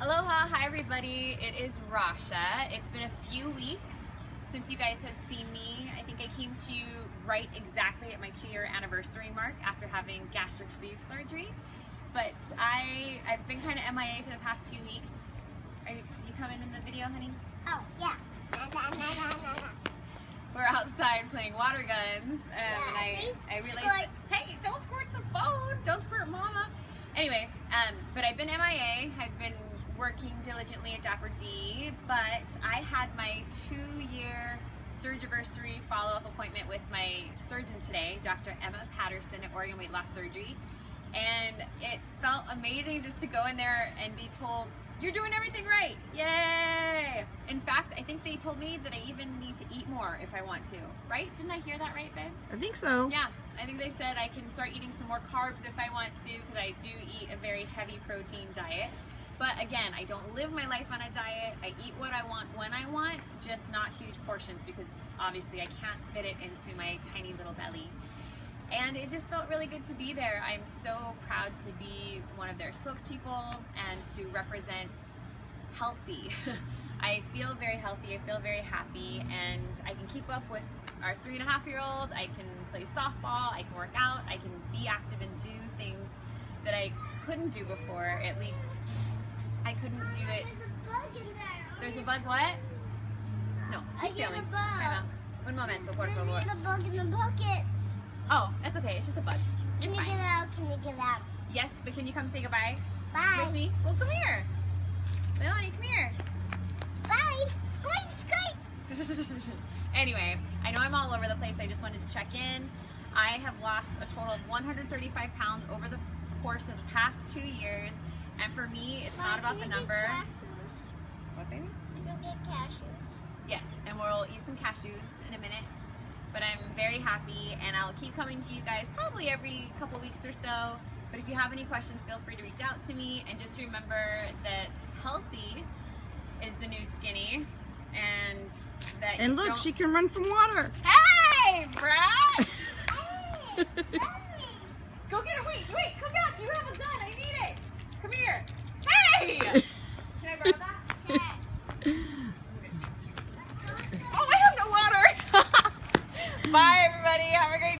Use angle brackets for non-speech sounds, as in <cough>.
Aloha, hi everybody. It is Rasha. It's been a few weeks since you guys have seen me. I think I came to you right exactly at my two year anniversary mark after having gastric sleeve surgery. But I, I've been kind of MIA for the past few weeks. Are you, you coming in the video, honey? Oh, yeah. We're outside playing water guns, um, Yeah, and I, see? I realized Squirt. that, hey, don't squirt the phone, don't squirt mama. Anyway, um, but I've been MIA, I've been working diligently at Dapper D, but I had my two-year surgiversary follow-up appointment with my surgeon today, Dr. Emma Patterson at Oregon Weight Loss Surgery, and it felt amazing just to go in there and be told, you're doing everything right, yay! In fact, I think they told me that I even need to eat more if I want to, right? Didn't I hear that right, babe? I think so. Yeah, I think they said I can start eating some more carbs if I want to because I do eat a very heavy protein diet. But again, I don't live my life on a diet. I eat what I want when I want, just not huge portions because obviously I can't fit it into my tiny little belly. And it just felt really good to be there. I'm so proud to be one of their spokespeople and to represent healthy. <laughs> I feel very healthy, I feel very happy, and I can keep up with our three and a half year old. I can play softball, I can work out, I can be active and do things that I couldn't do before. At least I couldn't do it. There's a bug in there. There's a bug, what? No, I keep get a feeling. bug. Time out. Un momento, por There's a bug in the bucket. Oh, that's okay, it's just a bug. You're Can you get out? Can you get out? Yes, but can you come say goodbye Bye. with me? Well, come here. Melanie, come here. Bye. Squirt, squirt. <laughs> anyway, I know I'm all over the place. I just wanted to check in. I have lost a total of 135 pounds over the course of the past two years. And for me, it's not Mom, about can the you get number. cashews? What, baby? You can get cashews. Yes, and we'll eat some cashews in a minute. But I'm very happy, and I'll keep coming to you guys probably every couple weeks or so. But if you have any questions, feel free to reach out to me. And just remember that healthy is the new skinny, and that you And look, don't- she can run from water. Hey, Brad! Hey! <laughs> Bye, everybody. Have a great